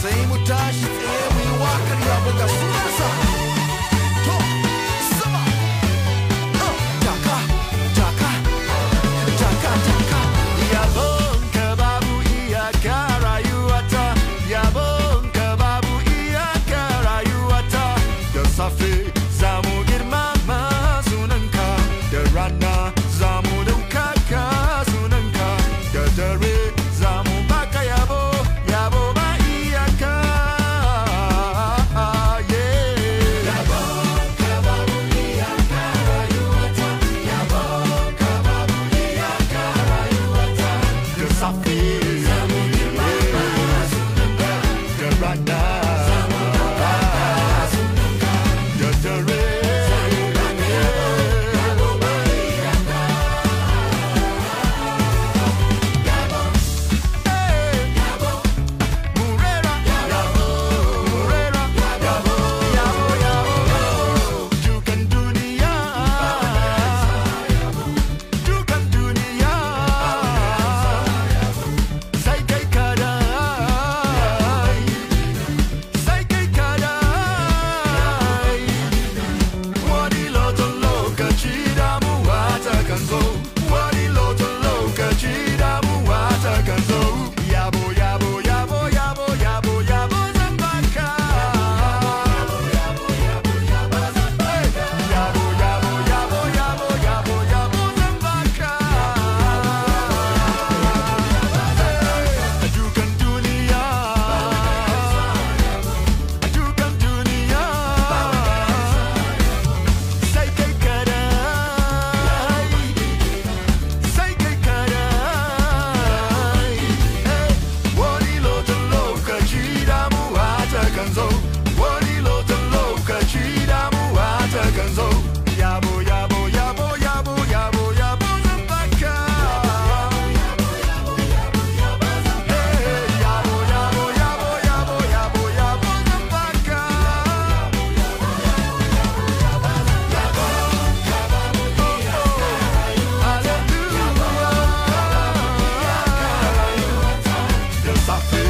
sai mu tashi tsaye mu yi wakar ya buga sunansa to sama taka taka taka taka ya buga Bafo